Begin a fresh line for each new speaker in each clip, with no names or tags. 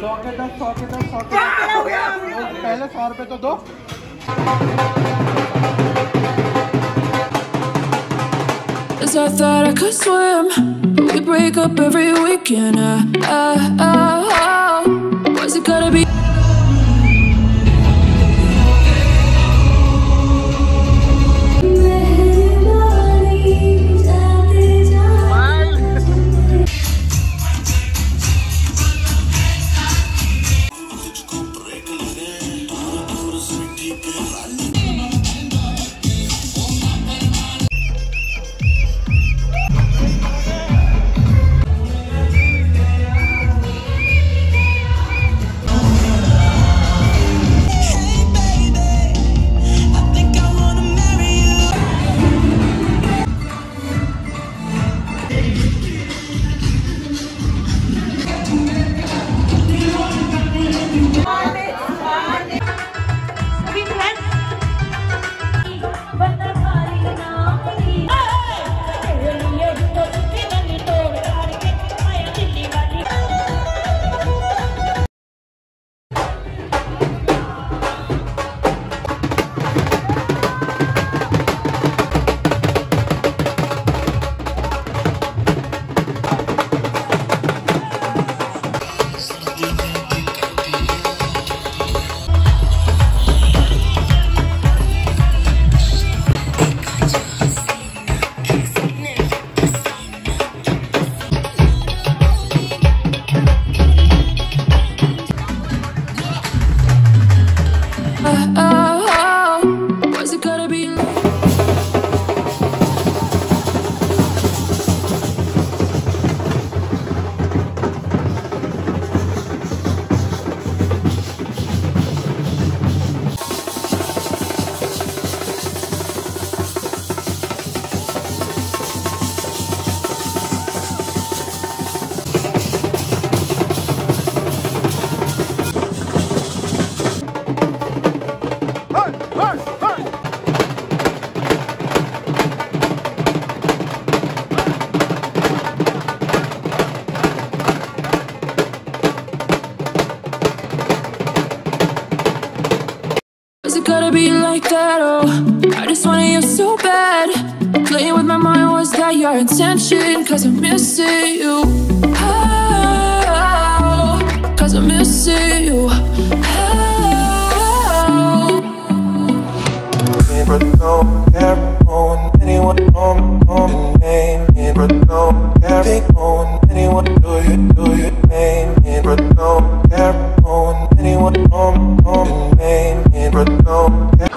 के दस सौ के दस सौ के दस पहले सौ रुपए तो दो
Cause I thought I could swim, but we break up every weekend. Uh, uh, uh, Gonna be like that? Oh, I just wanted you so bad. Playing with my mind, was that your intention? Cause I'm missing you. Oh, cause I'm missing you.
Do you do you name but no care on anyone on on name no.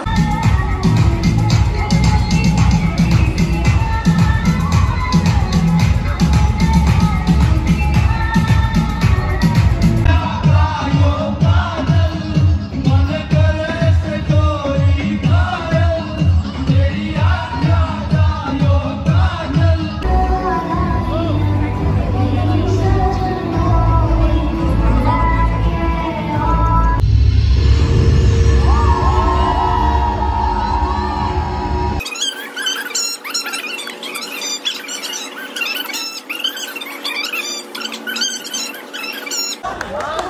Wow.